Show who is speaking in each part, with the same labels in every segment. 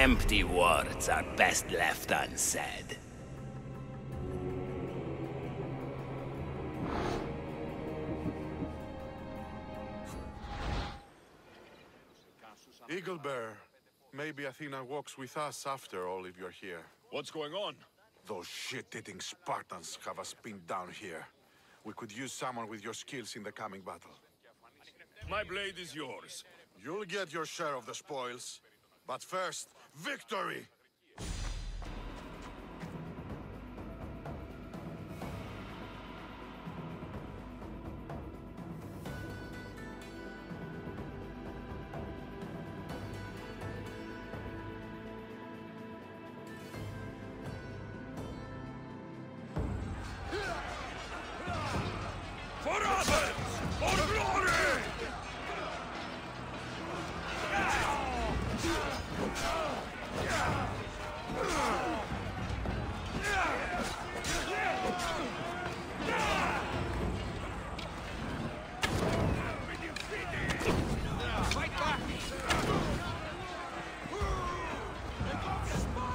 Speaker 1: empty words are best left unsaid.
Speaker 2: Eagle Bearer, maybe Athena walks with us after all if you're here.
Speaker 3: What's going on?
Speaker 2: Those shit-eating Spartans have us pinned down here. We could use someone with your skills in the coming battle.
Speaker 3: My blade is yours.
Speaker 2: You'll get your share of the spoils. But first, victory!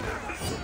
Speaker 3: Yeah.